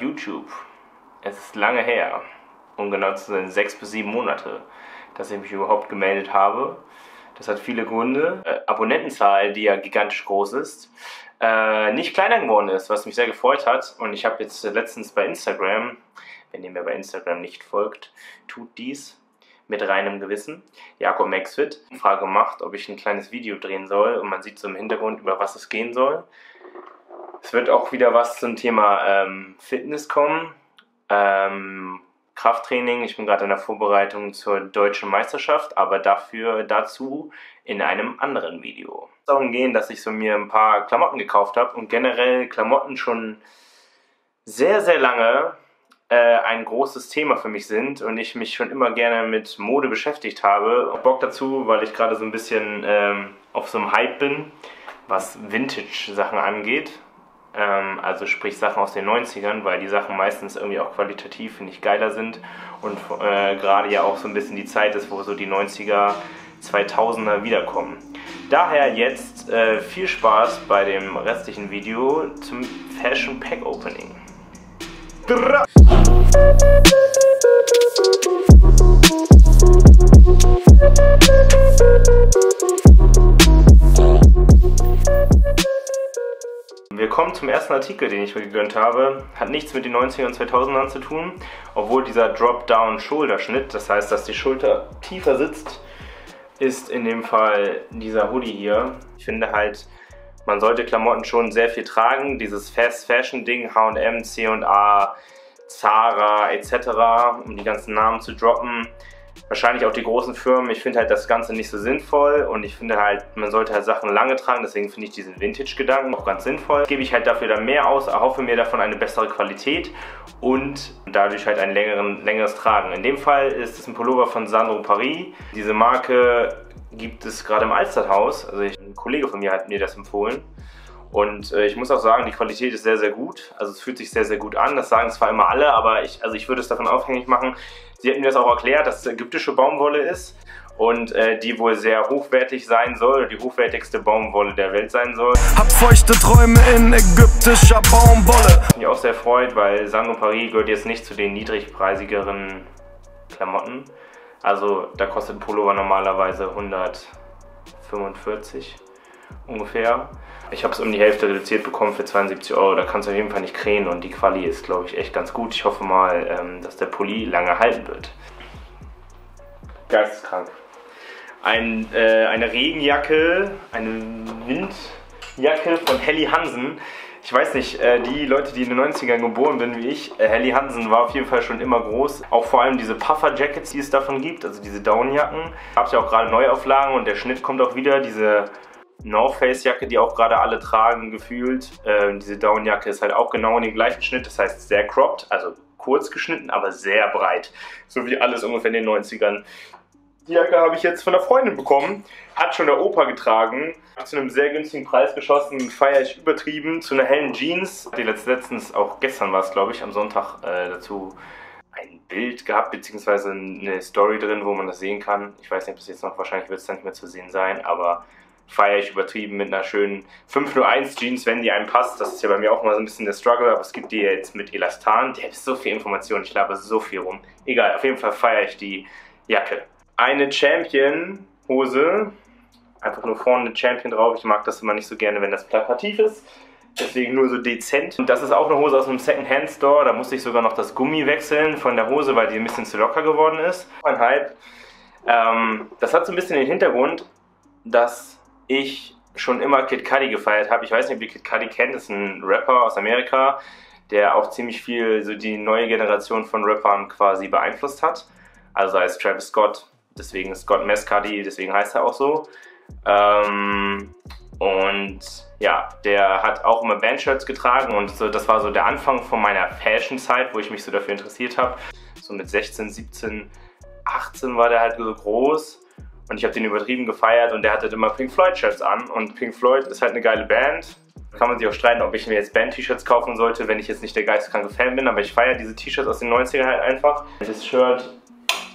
YouTube. Es ist lange her, um genau zu sein, sechs bis sieben Monate, dass ich mich überhaupt gemeldet habe. Das hat viele Gründe. Äh, Abonnentenzahl, die ja gigantisch groß ist, äh, nicht kleiner geworden ist, was mich sehr gefreut hat. Und ich habe jetzt letztens bei Instagram, wenn ihr mir bei Instagram nicht folgt, tut dies mit reinem Gewissen. Jakob Maxfit Frage gemacht, ob ich ein kleines Video drehen soll und man sieht so im Hintergrund, über was es gehen soll. Es wird auch wieder was zum Thema ähm, Fitness kommen. Ähm, Krafttraining. Ich bin gerade in der Vorbereitung zur deutschen Meisterschaft, aber dafür dazu in einem anderen Video. Es darum gehen, dass ich so mir ein paar Klamotten gekauft habe und generell Klamotten schon sehr, sehr lange äh, ein großes Thema für mich sind und ich mich schon immer gerne mit Mode beschäftigt habe. Bock dazu, weil ich gerade so ein bisschen ähm, auf so einem Hype bin, was Vintage-Sachen angeht. Ähm, also sprich Sachen aus den 90ern, weil die Sachen meistens irgendwie auch qualitativ, finde ich, geiler sind und äh, gerade ja auch so ein bisschen die Zeit ist, wo so die 90er, 2000er wiederkommen. Daher jetzt äh, viel Spaß bei dem restlichen Video zum Fashion Pack Opening. Dra Wir kommen zum ersten Artikel, den ich mir gegönnt habe. Hat nichts mit den 90er und 2000ern zu tun, obwohl dieser Drop-Down-Schulterschnitt, das heißt, dass die Schulter tiefer sitzt, ist in dem Fall dieser Hoodie hier. Ich finde halt, man sollte Klamotten schon sehr viel tragen. Dieses Fast-Fashion-Ding, H&M, C&A, Zara etc., um die ganzen Namen zu droppen, wahrscheinlich auch die großen Firmen. Ich finde halt das Ganze nicht so sinnvoll und ich finde halt, man sollte halt Sachen lange tragen, deswegen finde ich diesen Vintage-Gedanken auch ganz sinnvoll. Gebe ich halt dafür dann mehr aus, erhoffe mir davon eine bessere Qualität und dadurch halt ein längeren, längeres Tragen. In dem Fall ist es ein Pullover von Sandro Paris. Diese Marke gibt es gerade im Alsterhaus, also ich, ein Kollege von mir hat mir das empfohlen. Und äh, ich muss auch sagen, die Qualität ist sehr, sehr gut. Also es fühlt sich sehr, sehr gut an. Das sagen zwar immer alle, aber ich, also ich würde es davon aufhängig machen, Sie hat mir das auch erklärt, dass es ägyptische Baumwolle ist und äh, die wohl sehr hochwertig sein soll, die hochwertigste Baumwolle der Welt sein soll. Hab feuchte Träume in ägyptischer Baumwolle. Ich mich auch sehr freut, weil Sandro Paris gehört jetzt nicht zu den niedrigpreisigeren Klamotten. Also da kostet ein Pullover normalerweise 145 ungefähr. Ich habe es um die Hälfte reduziert bekommen für 72 Euro. Da kannst du auf jeden Fall nicht krähen und die Quali ist, glaube ich, echt ganz gut. Ich hoffe mal, ähm, dass der Pulli lange halten wird. Geisteskrank. Ein, äh, eine Regenjacke, eine Windjacke von Helly Hansen. Ich weiß nicht, äh, die Leute, die in den 90ern geboren sind wie ich, äh, Helly Hansen war auf jeden Fall schon immer groß. Auch vor allem diese Puffer-Jackets, die es davon gibt, also diese Downjacken. Gab es ja auch gerade Neuauflagen und der Schnitt kommt auch wieder. Diese North Face Jacke, die auch gerade alle tragen, gefühlt. Äh, diese Downjacke ist halt auch genau in den gleichen Schnitt, das heißt sehr cropped, also kurz geschnitten, aber sehr breit. So wie alles ungefähr in den 90ern. Die Jacke habe ich jetzt von einer Freundin bekommen, hat schon der Opa getragen, zu einem sehr günstigen Preis geschossen, feiere ich übertrieben, zu einer hellen Jeans. Die letztens, auch gestern war es glaube ich, am Sonntag äh, dazu ein Bild gehabt, beziehungsweise eine Story drin, wo man das sehen kann. Ich weiß nicht, ob es jetzt noch, wahrscheinlich wird es dann nicht mehr zu sehen sein, aber feiere ich übertrieben mit einer schönen 501 Jeans, wenn die einem passt. Das ist ja bei mir auch immer so ein bisschen der Struggle, aber es gibt die jetzt mit Elastan. Die hat so viel Information, ich glaube so viel rum. Egal, auf jeden Fall feiere ich die Jacke. Eine Champion-Hose, einfach nur vorne eine Champion drauf. Ich mag das immer nicht so gerne, wenn das plakativ ist. Deswegen nur so dezent. Und das ist auch eine Hose aus einem Second-Hand-Store. Da musste ich sogar noch das Gummi wechseln von der Hose, weil die ein bisschen zu locker geworden ist. Ein Hype. Ähm, das hat so ein bisschen den Hintergrund, dass ich schon immer Kid Cudi gefeiert habe. Ich weiß nicht, ob ihr Kid Cudi kennt, das ist ein Rapper aus Amerika, der auch ziemlich viel so die neue Generation von Rappern quasi beeinflusst hat. Also als Travis Scott, deswegen Scott Mescudi, deswegen heißt er auch so. Ähm, und ja, der hat auch immer Bandshirts getragen und so, das war so der Anfang von meiner Fashion-Zeit, wo ich mich so dafür interessiert habe. So mit 16, 17, 18 war der halt so groß und ich habe den übertrieben gefeiert und der hatte immer Pink Floyd-Shirts an. Und Pink Floyd ist halt eine geile Band. Kann man sich auch streiten, ob ich mir jetzt Band-T-Shirts kaufen sollte, wenn ich jetzt nicht der geisteskranke Fan bin. Aber ich feiere diese T-Shirts aus den 90ern halt einfach. Das Shirt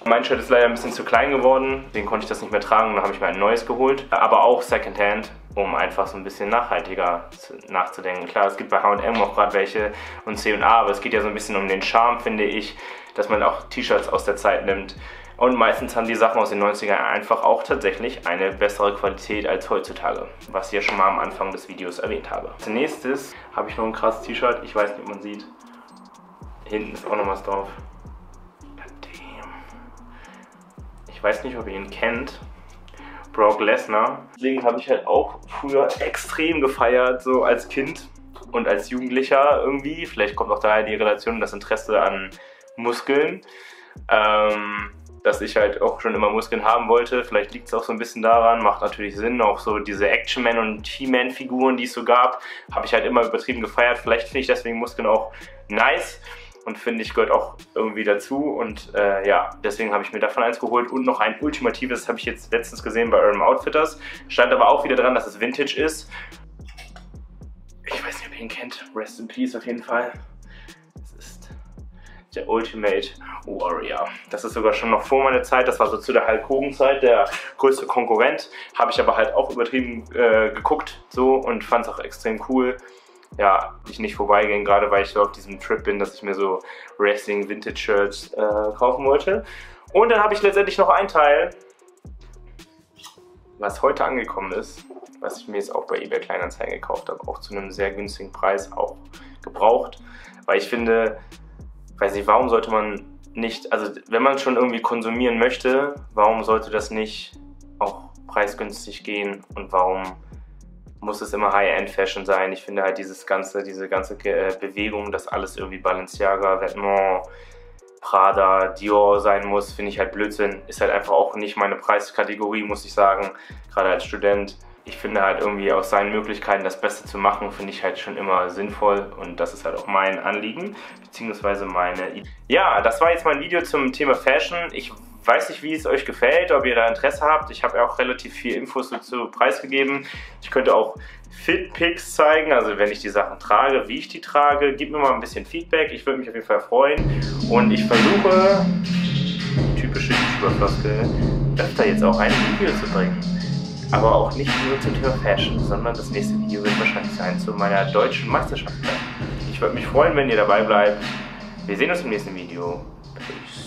mein Shirt ist leider ein bisschen zu klein geworden, deswegen konnte ich das nicht mehr tragen dann habe ich mir ein neues geholt. Aber auch Secondhand um einfach so ein bisschen nachhaltiger nachzudenken. Klar, es gibt bei H&M auch gerade welche und C&A, aber es geht ja so ein bisschen um den Charme, finde ich, dass man auch T-Shirts aus der Zeit nimmt. Und meistens haben die Sachen aus den 90ern einfach auch tatsächlich eine bessere Qualität als heutzutage, was ich ja schon mal am Anfang des Videos erwähnt habe. Als nächstes habe ich noch ein krasses T-Shirt, ich weiß nicht, ob man sieht. Hinten ist auch noch was drauf. Ich weiß nicht, ob ihr ihn kennt. Brock Lesnar. Deswegen habe ich halt auch früher extrem gefeiert, so als Kind und als Jugendlicher irgendwie. Vielleicht kommt auch daher die Relation und das Interesse an Muskeln. Ähm, dass ich halt auch schon immer Muskeln haben wollte. Vielleicht liegt es auch so ein bisschen daran, macht natürlich Sinn. Auch so diese Action-Man- und He-Man-Figuren, die es so gab, habe ich halt immer übertrieben gefeiert. Vielleicht finde ich deswegen Muskeln auch nice und finde ich gehört auch irgendwie dazu und äh, ja, deswegen habe ich mir davon eins geholt und noch ein ultimatives habe ich jetzt letztens gesehen bei Urban Outfitters, stand aber auch wieder dran, dass es Vintage ist. Ich weiß nicht, ob ihr ihn kennt, Rest in Peace auf jeden Fall. Der Ultimate Warrior. Das ist sogar schon noch vor meiner Zeit, das war so zu der Hulk Hogan Zeit, der größte Konkurrent, habe ich aber halt auch übertrieben äh, geguckt so und fand es auch extrem cool ja, ich nicht vorbeigehen, gerade weil ich so auf diesem Trip bin, dass ich mir so Wrestling Vintage Shirts äh, kaufen wollte. Und dann habe ich letztendlich noch ein Teil, was heute angekommen ist, was ich mir jetzt auch bei eBay Kleinanzeigen gekauft habe, auch zu einem sehr günstigen Preis, auch gebraucht, weil ich finde, weiß nicht, warum sollte man nicht, also wenn man schon irgendwie konsumieren möchte, warum sollte das nicht auch preisgünstig gehen und warum muss es immer High-End-Fashion sein. Ich finde halt dieses ganze, diese ganze äh, Bewegung, dass alles irgendwie Balenciaga, Vêtements, Prada, Dior sein muss, finde ich halt Blödsinn. Ist halt einfach auch nicht meine Preiskategorie, muss ich sagen, gerade als Student. Ich finde halt irgendwie aus seinen Möglichkeiten das Beste zu machen, finde ich halt schon immer sinnvoll und das ist halt auch mein Anliegen, beziehungsweise meine Idee. Ja, das war jetzt mein Video zum Thema Fashion. Ich weiß nicht, wie es euch gefällt, ob ihr da Interesse habt. Ich habe ja auch relativ viel Infos dazu preisgegeben. Ich könnte auch Fit-Pics zeigen, also wenn ich die Sachen trage, wie ich die trage. Gebt mir mal ein bisschen Feedback, ich würde mich auf jeden Fall freuen. Und ich versuche, typische YouTuber-Floskel, öfter jetzt auch ein Video zu bringen. Aber auch nicht nur zum Thema Fashion, sondern das nächste Video wird wahrscheinlich sein zu meiner deutschen Meisterschaft. Ich würde mich freuen, wenn ihr dabei bleibt. Wir sehen uns im nächsten Video. Peace.